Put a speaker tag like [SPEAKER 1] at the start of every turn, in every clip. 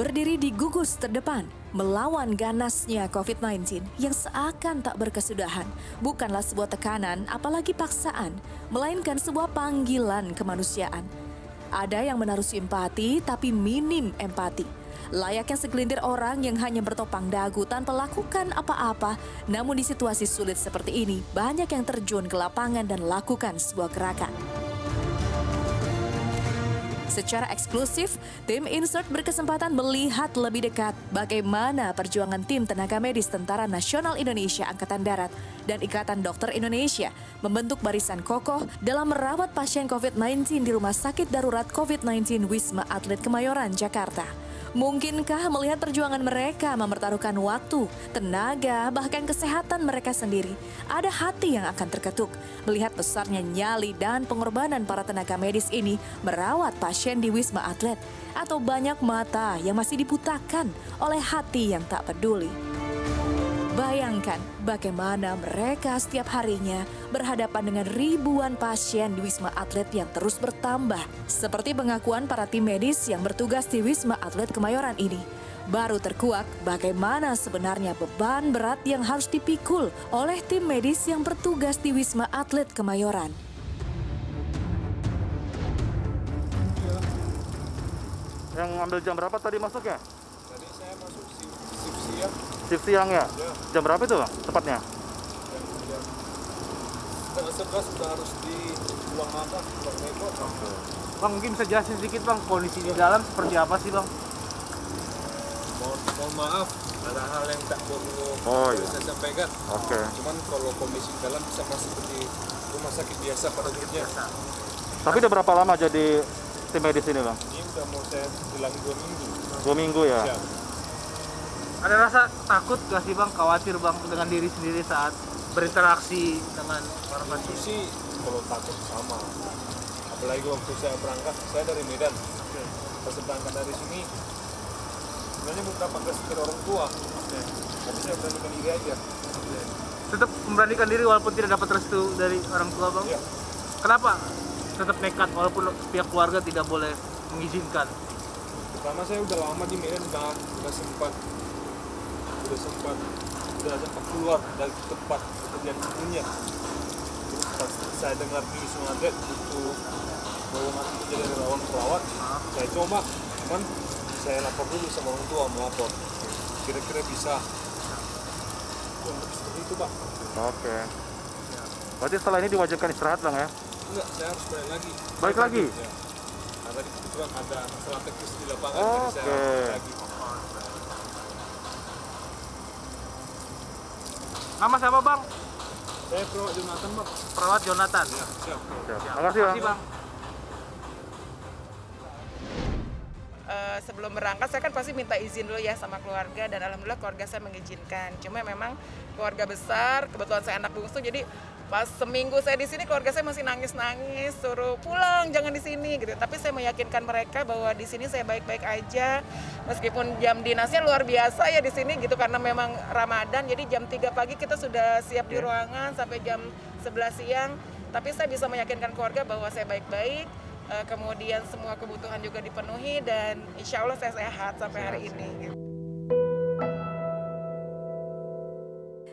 [SPEAKER 1] berdiri di gugus terdepan melawan ganasnya COVID-19 yang seakan tak berkesudahan bukanlah sebuah tekanan apalagi paksaan, melainkan sebuah panggilan kemanusiaan. Ada yang menaruh simpati tapi minim empati. Layaknya segelintir orang yang hanya bertopang dagu tanpa lakukan apa-apa, namun di situasi sulit seperti ini, banyak yang terjun ke lapangan dan lakukan sebuah gerakan. Secara eksklusif, tim Insert berkesempatan melihat lebih dekat bagaimana perjuangan tim tenaga medis Tentara Nasional Indonesia Angkatan Darat dan Ikatan Dokter Indonesia membentuk barisan kokoh dalam merawat pasien COVID-19 di Rumah Sakit Darurat COVID-19 Wisma Atlet Kemayoran, Jakarta. Mungkinkah melihat perjuangan mereka mempertaruhkan waktu, tenaga, bahkan kesehatan mereka sendiri? Ada hati yang akan terketuk melihat besarnya nyali dan pengorbanan para tenaga medis ini merawat pasien di Wisma Atlet atau banyak mata yang masih dibutakan oleh hati yang tak peduli. Bayangkan bagaimana mereka setiap harinya berhadapan dengan ribuan pasien di Wisma Atlet yang terus bertambah. Seperti pengakuan para tim medis yang bertugas di Wisma Atlet Kemayoran ini. Baru terkuak bagaimana sebenarnya beban berat yang harus dipikul oleh tim medis yang bertugas di Wisma Atlet Kemayoran.
[SPEAKER 2] Yang ambil jam berapa tadi masuknya?
[SPEAKER 3] Tadi saya masuk shift siang
[SPEAKER 2] Shift siang ya?
[SPEAKER 3] Ya.
[SPEAKER 2] Jam berapa itu bang? Tepatnya?
[SPEAKER 3] jam jam setengah sebelas sudah harus di ruang makan ruang neko.
[SPEAKER 4] Bang mungkin bisa jelasin sedikit bang kondisi di dalam seperti apa sih bang?
[SPEAKER 3] Mohon, mohon maaf ada hal yang tak perlu
[SPEAKER 2] Oh, iya.
[SPEAKER 3] saya sampaikan.
[SPEAKER 2] Oke.
[SPEAKER 3] Cuman kalau kondisi di dalam bisa masuk seperti rumah sakit biasa pada umumnya.
[SPEAKER 2] Tapi udah berapa lama jadi tim medis ini bang?
[SPEAKER 3] Ini udah mau saya bilang dua minggu.
[SPEAKER 2] Dua minggu ya?
[SPEAKER 3] Ya.
[SPEAKER 4] Ada rasa takut gak sih bang, khawatir bang dengan diri sendiri saat berinteraksi dengan para
[SPEAKER 3] Itu
[SPEAKER 4] pasien?
[SPEAKER 3] sih kalau takut sama. Apalagi waktu saya berangkat, saya dari Medan. Pas saya berangkat dari sini, sebenarnya bukan pakai setir orang tua. Tapi saya beranikan diri aja.
[SPEAKER 4] Tetap memberanikan diri walaupun tidak dapat restu dari orang tua bang?
[SPEAKER 3] Iya.
[SPEAKER 4] Kenapa? Tetap nekat walaupun pihak keluarga tidak boleh mengizinkan.
[SPEAKER 3] Pertama saya udah lama di Medan udah udah sempat udah sempat udah sempat keluar dari tempat pekerjaan. Terus pas saya dengar di Atlet butuh lowongan kerja dari relawan perawat, saya coba, cuman saya lapor dulu sama orang tua melapor. Kira-kira bisa. Lebih seperti itu pak.
[SPEAKER 2] Oke. Berarti setelah ini diwajibkan istirahat bang ya?
[SPEAKER 3] Enggak, saya harus balik lagi.
[SPEAKER 2] Balik lagi?
[SPEAKER 3] Ya. Karena kebetulan ada masalah teknis di lapangan,
[SPEAKER 2] Oh,
[SPEAKER 3] jadi saya harus balik lagi.
[SPEAKER 4] Nama siapa bang?
[SPEAKER 3] Saya perawat Jonathan pak.
[SPEAKER 4] Perawat Jonathan.
[SPEAKER 3] Ya, siap.
[SPEAKER 2] Siap. Makasih bang.
[SPEAKER 4] Makasih bang.
[SPEAKER 5] Eh, sebelum berangkat saya kan pasti minta izin dulu ya sama keluarga dan alhamdulillah keluarga saya mengizinkan. Cuma memang keluarga besar, kebetulan saya anak bungsu jadi pas seminggu saya di sini keluarga saya masih nangis-nangis suruh pulang jangan di sini gitu. Tapi saya meyakinkan mereka bahwa di sini saya baik-baik aja meskipun jam dinasnya luar biasa ya di sini gitu karena memang Ramadan jadi jam 3 pagi kita sudah siap di ruangan sampai jam 11 siang. Tapi saya bisa meyakinkan keluarga bahwa saya baik-baik Eh, kemudian semua kebutuhan juga dipenuhi dan insya Allah saya sehat sampai hari ini.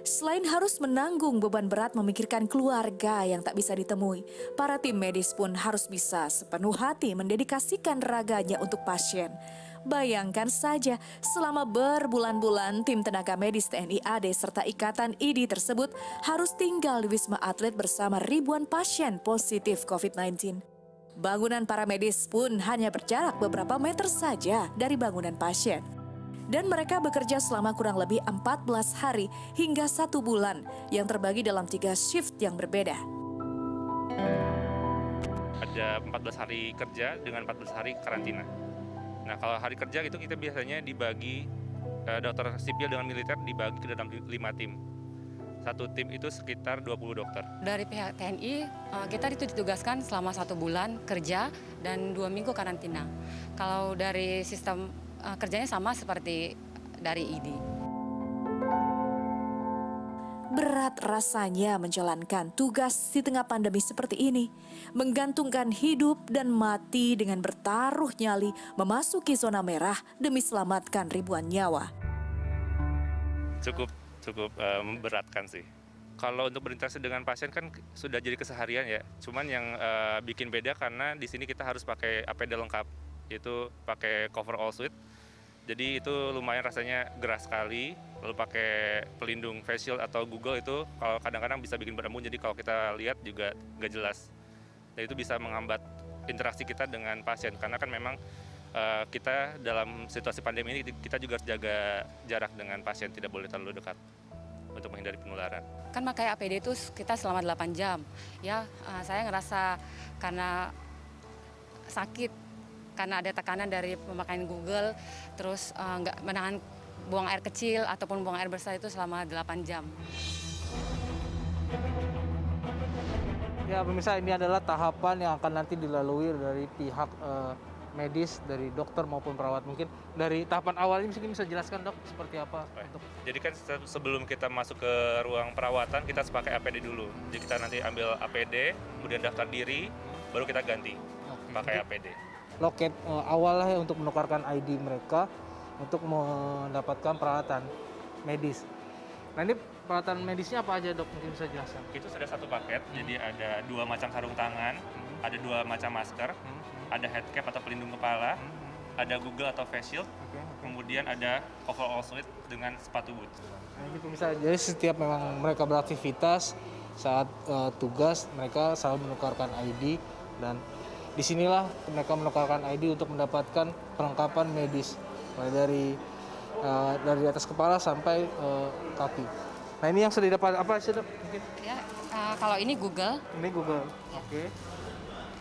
[SPEAKER 1] Selain harus menanggung beban berat memikirkan keluarga yang tak bisa ditemui, para tim medis pun harus bisa sepenuh hati mendedikasikan raganya untuk pasien. Bayangkan saja, selama berbulan-bulan tim tenaga medis TNI AD serta Ikatan ID tersebut harus tinggal di Wisma Atlet bersama ribuan pasien positif COVID-19. Bangunan para medis pun hanya berjarak beberapa meter saja dari bangunan pasien. Dan mereka bekerja selama kurang lebih 14 hari hingga satu bulan yang terbagi dalam tiga shift yang berbeda.
[SPEAKER 6] ada 14 hari kerja dengan 14 hari karantina. Nah, kalau hari kerja itu kita biasanya dibagi eh, dokter sipil dengan militer dibagi ke dalam 5 tim. Satu tim itu sekitar 20 dokter.
[SPEAKER 7] Dari pihak TNI, eh, kita itu ditugaskan selama satu bulan kerja dan dua minggu karantina. Kalau dari sistem eh, kerjanya sama seperti dari ID.
[SPEAKER 1] berat rasanya menjalankan tugas di tengah pandemi seperti ini, menggantungkan hidup dan mati dengan bertaruh nyali memasuki zona merah demi selamatkan ribuan nyawa.
[SPEAKER 6] Cukup cukup uh, memberatkan sih. Kalau untuk berinteraksi dengan pasien kan sudah jadi keseharian ya. Cuman yang uh, bikin beda karena di sini kita harus pakai APD lengkap, yaitu pakai cover all suite jadi itu lumayan rasanya gerah sekali. Lalu pakai pelindung facial atau Google itu kalau kadang-kadang bisa bikin berembun. Jadi kalau kita lihat juga nggak jelas. Dan itu bisa menghambat interaksi kita dengan pasien. Karena kan memang uh, kita dalam situasi pandemi ini kita juga harus jaga jarak dengan pasien. Tidak boleh terlalu dekat untuk menghindari penularan.
[SPEAKER 7] Kan pakai APD itu kita selama 8 jam. Ya, uh, saya ngerasa karena sakit karena ada tekanan dari pemakaian Google, terus uh, nggak menahan buang air kecil ataupun buang air besar itu selama 8 jam.
[SPEAKER 4] Ya pemirsa ini adalah tahapan yang akan nanti dilalui dari pihak uh, medis dari dokter maupun perawat. Mungkin dari tahapan awal ini mungkin bisa jelaskan dok seperti apa
[SPEAKER 6] untuk jadi kan sebelum kita masuk ke ruang perawatan kita harus pakai APD dulu. Jadi kita nanti ambil APD kemudian daftar diri baru kita ganti pakai APD
[SPEAKER 4] loket uh, awal lah ya untuk menukarkan ID mereka untuk mendapatkan peralatan medis. Nah ini peralatan medisnya apa aja dok? Mungkin bisa jelaskan.
[SPEAKER 6] Itu sudah satu paket, hmm. jadi ada dua macam sarung tangan, hmm. ada dua macam masker, hmm. ada head cap atau pelindung kepala, hmm. ada Google atau face shield, okay. kemudian ada overall suit dengan sepatu boot.
[SPEAKER 4] Nah ini bisa jadi setiap memang mereka beraktivitas saat uh, tugas mereka selalu menukarkan ID dan di sinilah mereka menukarkan ID untuk mendapatkan perlengkapan medis mulai dari uh, dari atas kepala sampai uh, kaki. Nah ini yang sudah didapat apa sih mungkin?
[SPEAKER 7] Ya uh, kalau ini Google.
[SPEAKER 4] Ini Google. Oke. Okay.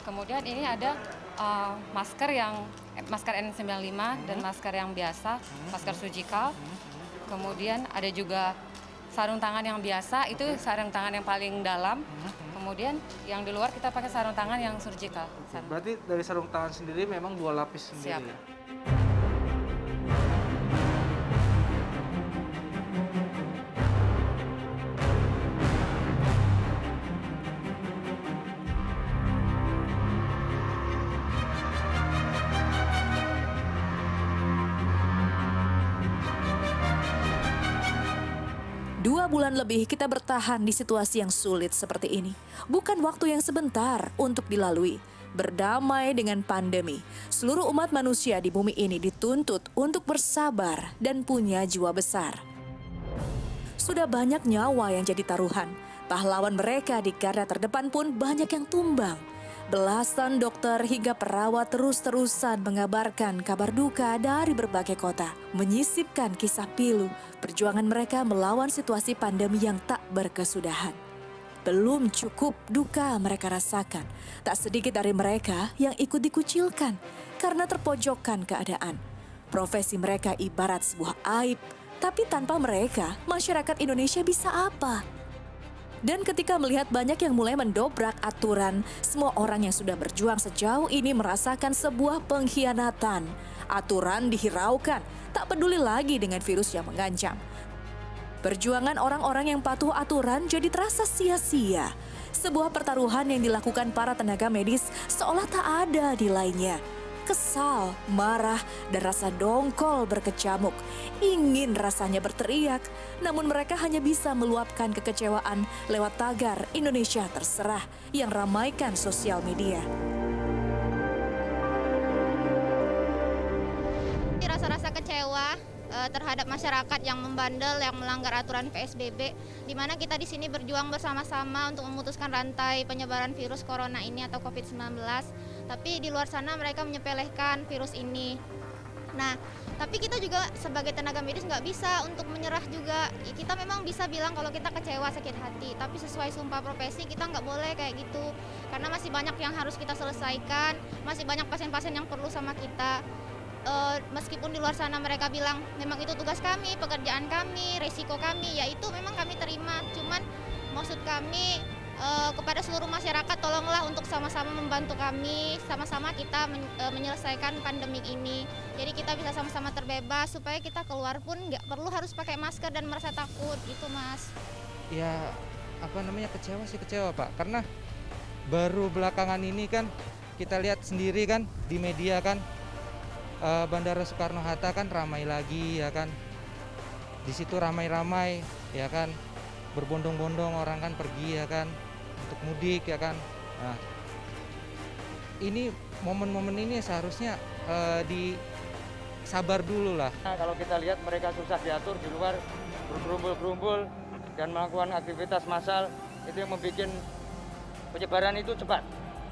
[SPEAKER 7] Kemudian ini ada uh, masker yang masker N95 hmm. dan masker yang biasa, hmm. masker surgical. Hmm. Kemudian ada juga sarung tangan yang biasa itu sarung tangan yang paling dalam. Kemudian yang di luar kita pakai sarung tangan yang surgical.
[SPEAKER 4] Berarti dari sarung tangan sendiri memang dua lapis sendiri. Siap. Ya?
[SPEAKER 1] Dua bulan lebih kita bertahan di situasi yang sulit seperti ini. Bukan waktu yang sebentar untuk dilalui. Berdamai dengan pandemi, seluruh umat manusia di bumi ini dituntut untuk bersabar dan punya jiwa besar. Sudah banyak nyawa yang jadi taruhan. Pahlawan mereka di garda terdepan pun banyak yang tumbang Belasan dokter hingga perawat terus-terusan mengabarkan kabar duka dari berbagai kota, menyisipkan kisah pilu perjuangan mereka melawan situasi pandemi yang tak berkesudahan. Belum cukup duka mereka rasakan, tak sedikit dari mereka yang ikut dikucilkan karena terpojokkan keadaan. Profesi mereka ibarat sebuah aib, tapi tanpa mereka, masyarakat Indonesia bisa apa? Dan ketika melihat banyak yang mulai mendobrak aturan, semua orang yang sudah berjuang sejauh ini merasakan sebuah pengkhianatan. Aturan dihiraukan, tak peduli lagi dengan virus yang mengancam. Perjuangan orang-orang yang patuh aturan jadi terasa sia-sia. Sebuah pertaruhan yang dilakukan para tenaga medis seolah tak ada di lainnya kesal, marah, dan rasa dongkol berkecamuk. Ingin rasanya berteriak, namun mereka hanya bisa meluapkan kekecewaan lewat tagar Indonesia Terserah yang ramaikan sosial media.
[SPEAKER 8] Uh, terhadap masyarakat yang membandel, yang melanggar aturan PSBB, di mana kita di sini berjuang bersama-sama untuk memutuskan rantai penyebaran virus corona ini atau COVID-19 tapi di luar sana mereka menyepelekan virus ini. Nah, tapi kita juga sebagai tenaga medis nggak bisa untuk menyerah juga. Kita memang bisa bilang kalau kita kecewa, sakit hati, tapi sesuai sumpah profesi kita nggak boleh kayak gitu. Karena masih banyak yang harus kita selesaikan, masih banyak pasien-pasien yang perlu sama kita. E, meskipun di luar sana mereka bilang memang itu tugas kami, pekerjaan kami, resiko kami, ya itu memang kami terima. Cuman maksud kami uh, kepada seluruh masyarakat tolonglah untuk sama-sama membantu kami sama-sama kita men, uh, menyelesaikan pandemik ini. Jadi kita bisa sama-sama terbebas supaya kita keluar pun nggak perlu harus pakai masker dan merasa takut. Itu mas.
[SPEAKER 4] Ya apa namanya kecewa sih kecewa pak. Karena baru belakangan ini kan kita lihat sendiri kan di media kan eh, Bandara Soekarno Hatta kan ramai lagi ya kan? Di situ ramai-ramai ya kan? Berbondong-bondong orang kan pergi ya kan? Untuk mudik ya kan? Nah ini momen-momen ini seharusnya eh, di sabar dulu lah.
[SPEAKER 9] Nah, kalau kita lihat mereka susah diatur di luar bergerumpul-gerumpul dan melakukan aktivitas massal itu yang membuat penyebaran itu cepat.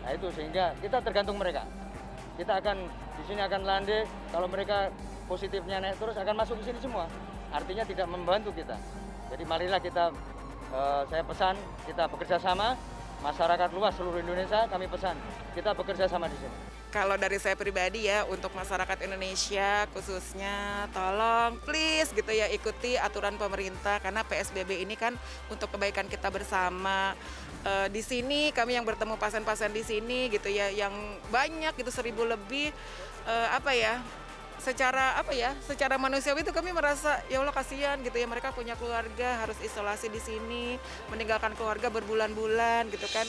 [SPEAKER 9] Nah itu sehingga kita tergantung mereka. Kita akan di sini akan landai kalau mereka positifnya naik terus akan masuk ke sini semua. Artinya tidak membantu kita. Jadi marilah kita eh, saya pesan kita bekerja sama masyarakat luas seluruh Indonesia kami pesan kita bekerja sama di sini.
[SPEAKER 5] Kalau dari saya pribadi ya untuk masyarakat Indonesia khususnya tolong please gitu ya ikuti aturan pemerintah. Karena PSBB ini kan untuk kebaikan kita bersama. Eh, di sini kami yang bertemu pasien-pasien di sini gitu ya yang banyak gitu seribu lebih eh, apa ya secara apa ya secara manusiawi itu kami merasa ya Allah kasihan gitu ya. Mereka punya keluarga harus isolasi di sini meninggalkan keluarga berbulan-bulan gitu kan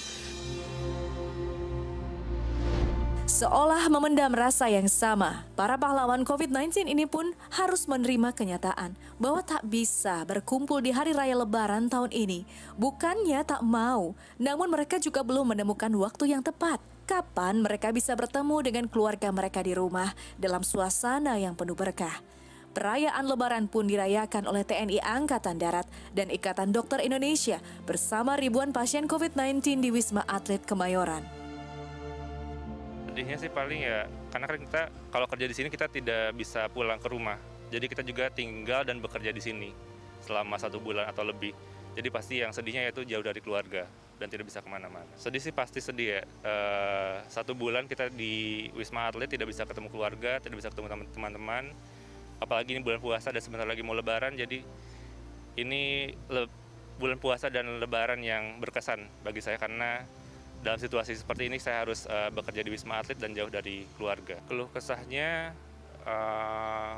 [SPEAKER 1] Seolah memendam rasa yang sama, para pahlawan COVID-19 ini pun harus menerima kenyataan bahwa tak bisa berkumpul di hari raya lebaran tahun ini. Bukannya tak mau, namun mereka juga belum menemukan waktu yang tepat. Kapan mereka bisa bertemu dengan keluarga mereka di rumah dalam suasana yang penuh berkah. Perayaan Lebaran pun dirayakan oleh TNI Angkatan Darat dan Ikatan Dokter Indonesia bersama ribuan pasien COVID-19 di Wisma Atlet Kemayoran.
[SPEAKER 6] Sedihnya sih paling ya karena kan kita kalau kerja di sini kita tidak bisa pulang ke rumah. Jadi kita juga tinggal dan bekerja di sini selama satu bulan atau lebih. Jadi pasti yang sedihnya yaitu jauh dari keluarga dan tidak bisa ke mana-mana. Sedih sih pasti sedih ya. Eh, satu bulan kita di Wisma Atlet tidak bisa ketemu keluarga, tidak bisa ketemu teman- teman-teman. Apalagi ini bulan puasa dan sebentar lagi mau lebaran. Jadi ini bulan puasa dan lebaran yang berkesan bagi saya karena dalam situasi seperti ini saya harus eh, bekerja di Wisma Atlet dan jauh dari keluarga. Keluh kesahnya eh,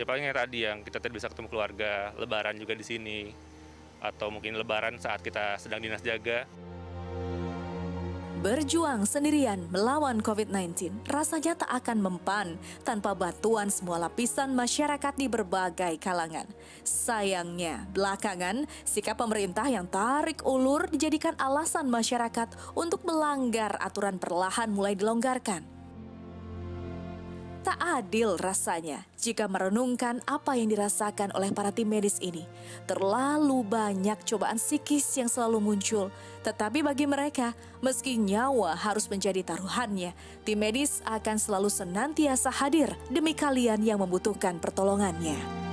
[SPEAKER 6] ya paling yang tadi yang kita tidak bisa ketemu keluarga, lebaran juga di sini atau mungkin lebaran saat kita sedang dinas jaga.
[SPEAKER 1] Berjuang sendirian melawan COVID-19 rasanya tak akan mempan tanpa bantuan semua lapisan masyarakat di berbagai kalangan. Sayangnya, belakangan sikap pemerintah yang tarik ulur dijadikan alasan masyarakat untuk melanggar aturan perlahan mulai dilonggarkan. Tak adil rasanya jika merenungkan apa yang dirasakan oleh para tim medis ini. Terlalu banyak cobaan psikis yang selalu muncul. Tetapi bagi mereka, meski nyawa harus menjadi taruhannya, tim medis akan selalu senantiasa hadir demi kalian yang membutuhkan pertolongannya.